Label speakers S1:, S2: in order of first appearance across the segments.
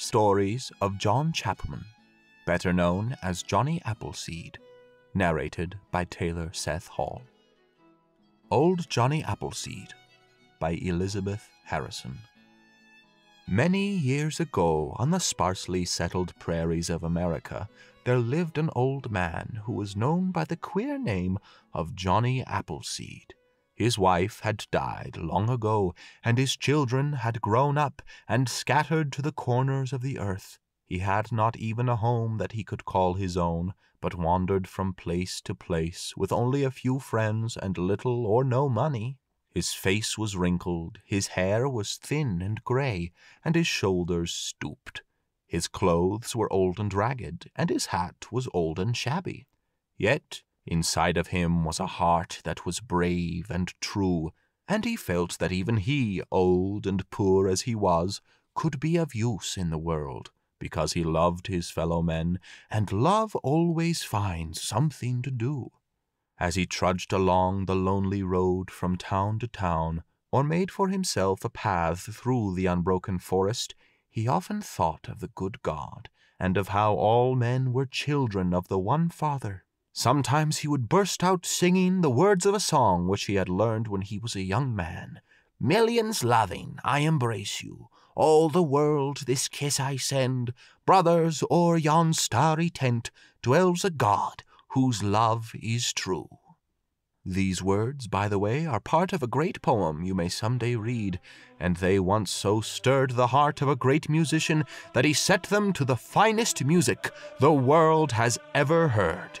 S1: Stories of John Chapman, better known as Johnny Appleseed, narrated by Taylor Seth Hall. Old Johnny Appleseed by Elizabeth Harrison. Many years ago, on the sparsely settled prairies of America, there lived an old man who was known by the queer name of Johnny Appleseed. His wife had died long ago, and his children had grown up and scattered to the corners of the earth. He had not even a home that he could call his own, but wandered from place to place with only a few friends and little or no money. His face was wrinkled, his hair was thin and gray, and his shoulders stooped. His clothes were old and ragged, and his hat was old and shabby. Yet Inside of him was a heart that was brave and true, and he felt that even he, old and poor as he was, could be of use in the world, because he loved his fellow men, and love always finds something to do. As he trudged along the lonely road from town to town, or made for himself a path through the unbroken forest, he often thought of the good God, and of how all men were children of the one Father Sometimes he would burst out singing the words of a song which he had learned when he was a young man. Millions loving, I embrace you. All the world this kiss I send. Brothers, o'er yon starry tent dwells a God whose love is true. These words, by the way, are part of a great poem you may some day read, and they once so stirred the heart of a great musician that he set them to the finest music the world has ever heard.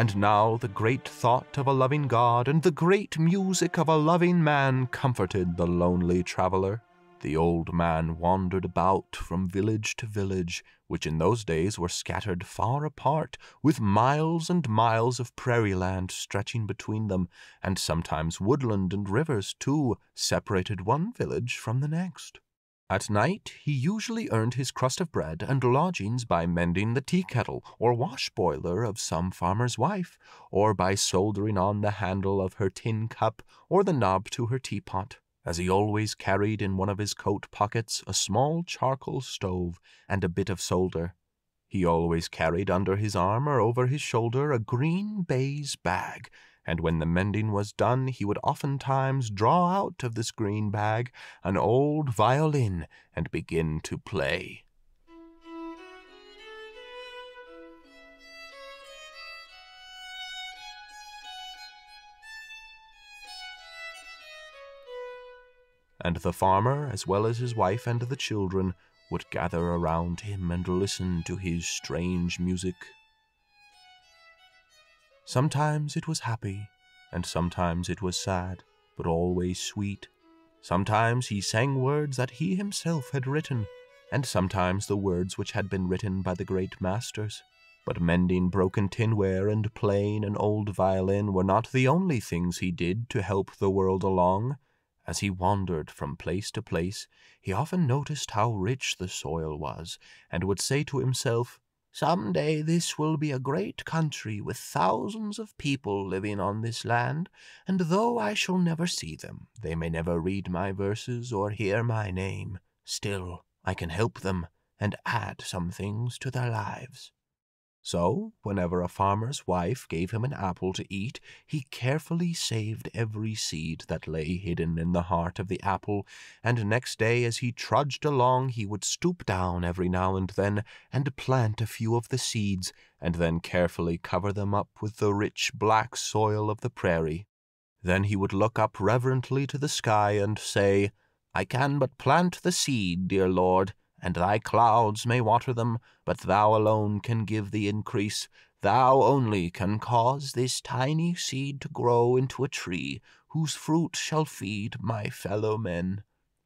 S1: And now the great thought of a loving God and the great music of a loving man comforted the lonely traveler. The old man wandered about from village to village, which in those days were scattered far apart, with miles and miles of prairie land stretching between them, and sometimes woodland and rivers, too, separated one village from the next. At night he usually earned his crust of bread and lodgings by mending the tea kettle or wash boiler of some farmer's wife, or by soldering on the handle of her tin cup or the knob to her teapot, as he always carried in one of his coat pockets a small charcoal stove and a bit of solder. He always carried under his arm or over his shoulder a green baize bag and when the mending was done he would oftentimes draw out of this green bag an old violin and begin to play. And the farmer, as well as his wife and the children, would gather around him and listen to his strange music. Sometimes it was happy, and sometimes it was sad, but always sweet. Sometimes he sang words that he himself had written, and sometimes the words which had been written by the great masters. But mending broken tinware and playing an old violin were not the only things he did to help the world along. As he wandered from place to place, he often noticed how rich the soil was, and would say to himself, some day this will be a great country with thousands of people living on this land, and though I shall never see them, they may never read my verses or hear my name, still I can help them and add some things to their lives. So, whenever a farmer's wife gave him an apple to eat, he carefully saved every seed that lay hidden in the heart of the apple, and next day as he trudged along he would stoop down every now and then and plant a few of the seeds, and then carefully cover them up with the rich black soil of the prairie. Then he would look up reverently to the sky and say, I can but plant the seed, dear Lord, and thy clouds may water them, but thou alone can give the increase. Thou only can cause this tiny seed to grow into a tree, whose fruit shall feed my fellow men.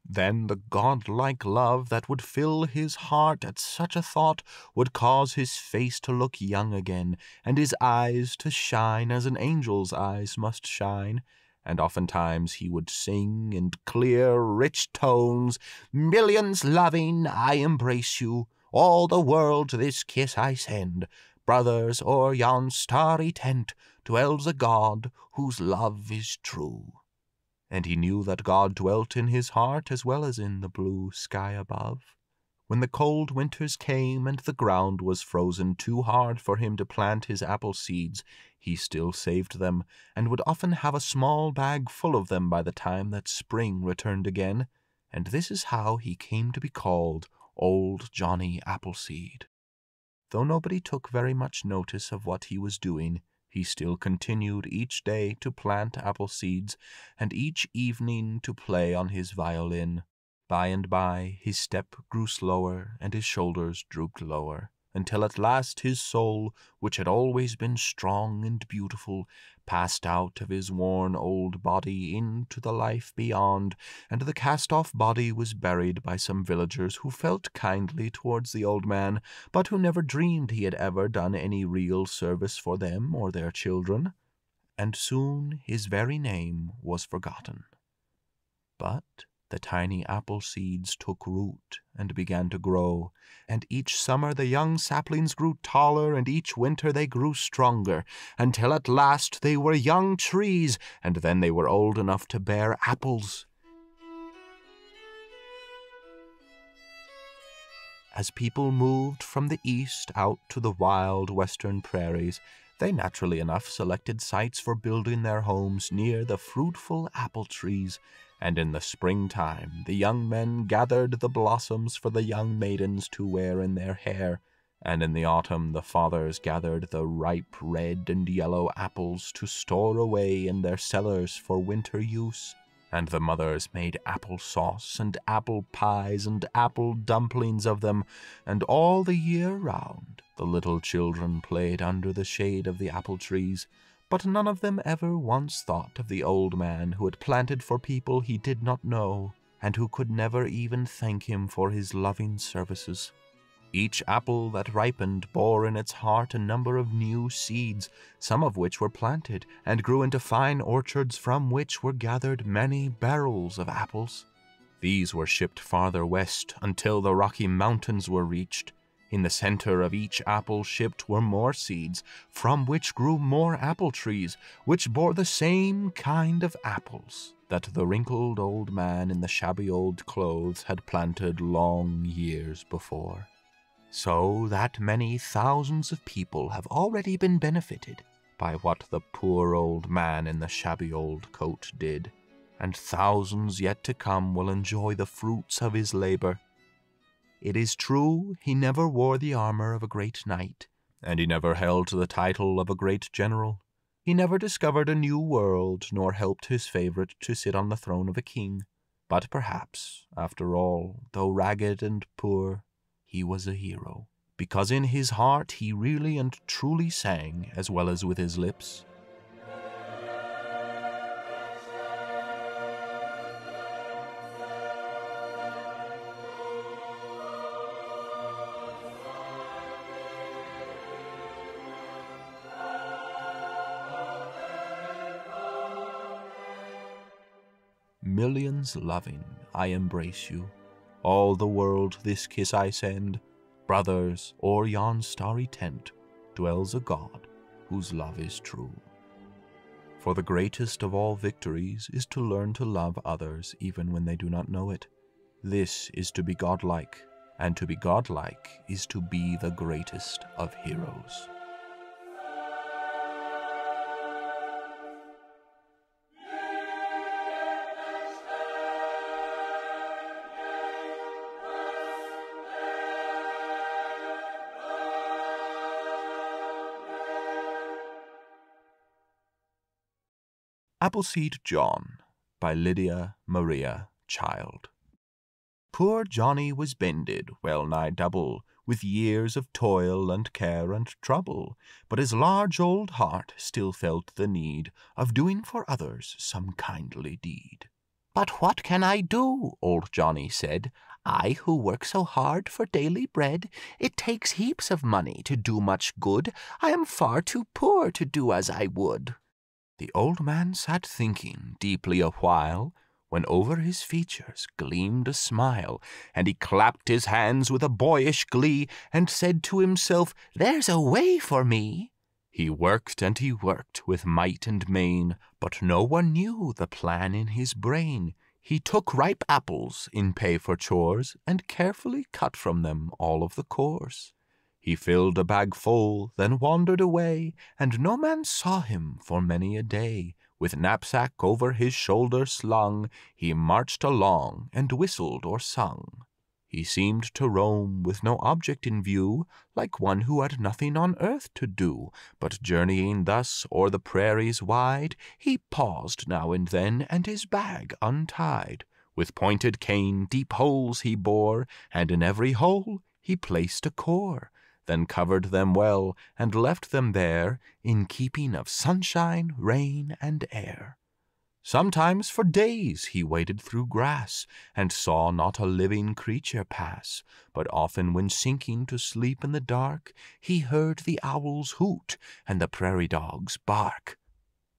S1: Then the godlike love that would fill his heart at such a thought would cause his face to look young again, and his eyes to shine as an angel's eyes must shine, and oftentimes he would sing in clear, rich tones, Millions loving, I embrace you, all the world this kiss I send. Brothers, o'er yon starry tent dwells a God whose love is true. And he knew that God dwelt in his heart as well as in the blue sky above. When the cold winters came and the ground was frozen too hard for him to plant his apple seeds, he still saved them, and would often have a small bag full of them by the time that spring returned again, and this is how he came to be called Old Johnny Appleseed. Though nobody took very much notice of what he was doing, he still continued each day to plant apple seeds, and each evening to play on his violin. By and by his step grew slower, and his shoulders drooped lower, until at last his soul, which had always been strong and beautiful, passed out of his worn old body into the life beyond, and the cast-off body was buried by some villagers who felt kindly towards the old man, but who never dreamed he had ever done any real service for them or their children. And soon his very name was forgotten. But the tiny apple seeds took root and began to grow, and each summer the young saplings grew taller, and each winter they grew stronger, until at last they were young trees, and then they were old enough to bear apples. As people moved from the east out to the wild western prairies, they naturally enough selected sites for building their homes near the fruitful apple trees and in the springtime the young men gathered the blossoms for the young maidens to wear in their hair, and in the autumn the fathers gathered the ripe red and yellow apples to store away in their cellars for winter use, and the mothers made apple sauce and apple pies and apple dumplings of them, and all the year round the little children played under the shade of the apple trees, but none of them ever once thought of the old man who had planted for people he did not know, and who could never even thank him for his loving services. Each apple that ripened bore in its heart a number of new seeds, some of which were planted and grew into fine orchards from which were gathered many barrels of apples. These were shipped farther west until the Rocky Mountains were reached, in the center of each apple shipped were more seeds, from which grew more apple trees, which bore the same kind of apples that the wrinkled old man in the shabby old clothes had planted long years before. So that many thousands of people have already been benefited by what the poor old man in the shabby old coat did, and thousands yet to come will enjoy the fruits of his labor it is true he never wore the armor of a great knight, and he never held the title of a great general. He never discovered a new world, nor helped his favorite to sit on the throne of a king. But perhaps, after all, though ragged and poor, he was a hero, because in his heart he really and truly sang, as well as with his lips, millions loving, I embrace you. All the world this kiss I send. Brothers, o'er yon starry tent dwells a God whose love is true. For the greatest of all victories is to learn to love others even when they do not know it. This is to be godlike, and to be godlike is to be the greatest of heroes. Appleseed John by Lydia Maria Child. Poor Johnny was bended well nigh double with years of toil and care and trouble, but his large old heart still felt the need of doing for others some kindly deed. But what can I do? old Johnny said. I who work so hard for daily bread. It takes heaps of money to do much good. I am far too poor to do as I would. The old man sat thinking deeply a while, when over his features gleamed a smile, and he clapped his hands with a boyish glee, and said to himself, There's a way for me. He worked and he worked with might and main, but no one knew the plan in his brain. He took ripe apples in pay for chores, and carefully cut from them all of the cores. He filled a bag full, then wandered away, and no man saw him for many a day. With knapsack over his shoulder slung, he marched along and whistled or sung. He seemed to roam with no object in view, like one who had nothing on earth to do. But journeying thus o'er the prairies wide, he paused now and then, and his bag untied. With pointed cane deep holes he bore, and in every hole he placed a core then covered them well, and left them there, in keeping of sunshine, rain, and air. Sometimes for days he waded through grass, and saw not a living creature pass, but often when sinking to sleep in the dark, he heard the owls hoot, and the prairie dogs bark.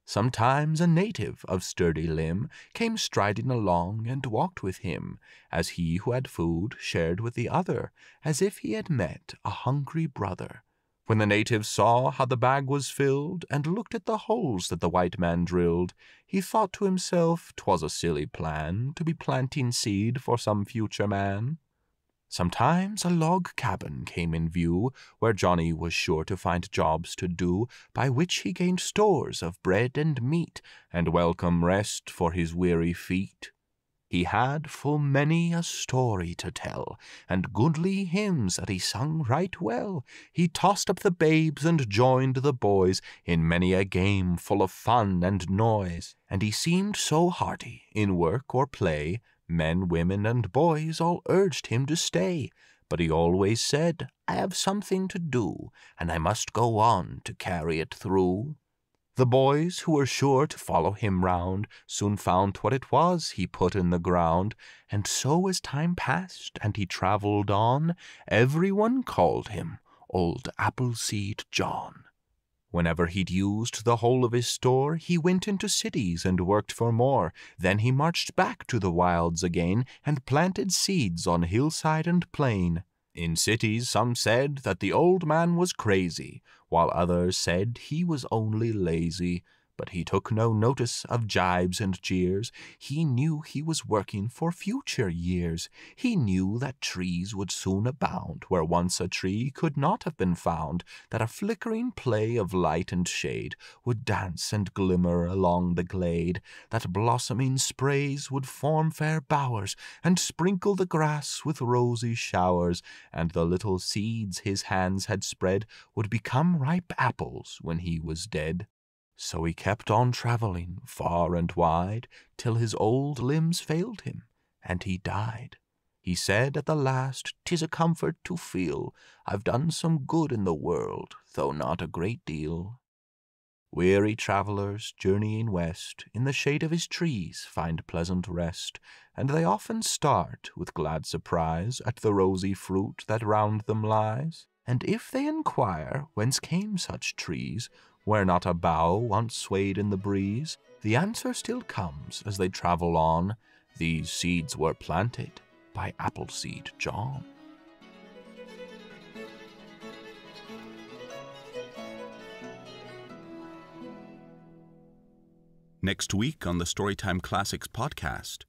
S1: Sometimes a native of sturdy limb came striding along and walked with him, as he who had food shared with the other, as if he had met a hungry brother. When the native saw how the bag was filled, and looked at the holes that the white man drilled, he thought to himself 'twas a silly plan to be planting seed for some future man. Sometimes a log cabin came in view, where Johnny was sure to find jobs to do, by which he gained stores of bread and meat, and welcome rest for his weary feet. He had full many a story to tell, and goodly hymns that he sung right well. He tossed up the babes and joined the boys in many a game full of fun and noise, and he seemed so hearty in work or play Men, women, and boys all urged him to stay, but he always said, I have something to do, and I must go on to carry it through. The boys, who were sure to follow him round, soon found what it was he put in the ground, and so as time passed and he travelled on, every one called him Old Appleseed John. Whenever he'd used the whole of his store, he went into cities and worked for more. Then he marched back to the wilds again and planted seeds on hillside and plain. In cities some said that the old man was crazy, while others said he was only lazy. But he took no notice of jibes and jeers. He knew he was working for future years. He knew that trees would soon abound where once a tree could not have been found, that a flickering play of light and shade would dance and glimmer along the glade, that blossoming sprays would form fair bowers and sprinkle the grass with rosy showers, and the little seeds his hands had spread would become ripe apples when he was dead. So he kept on travelling far and wide, till his old limbs failed him, and he died. He said at the last, "'Tis a comfort to feel I've done some good in the world, though not a great deal." Weary travellers journeying west, in the shade of his trees find pleasant rest, and they often start with glad surprise at the rosy fruit that round them lies. And if they inquire whence came such trees, where not a bough once swayed in the breeze, the answer still comes as they travel on. These seeds were planted by Appleseed John.
S2: Next week on the Storytime Classics podcast,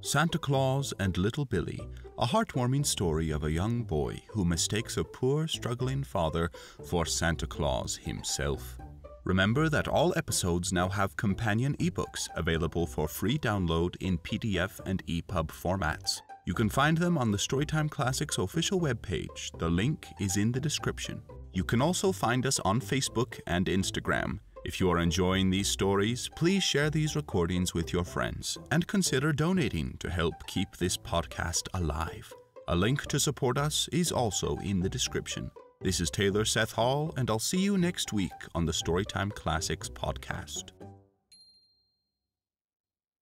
S2: Santa Claus and Little Billy, a heartwarming story of a young boy who mistakes a poor, struggling father for Santa Claus himself. Remember that all episodes now have companion ebooks available for free download in PDF and EPUB formats. You can find them on the Storytime Classics official webpage. The link is in the description. You can also find us on Facebook and Instagram. If you are enjoying these stories, please share these recordings with your friends and consider donating to help keep this podcast alive. A link to support us is also in the description. This is Taylor Seth Hall, and I'll see you next week on the Storytime Classics podcast.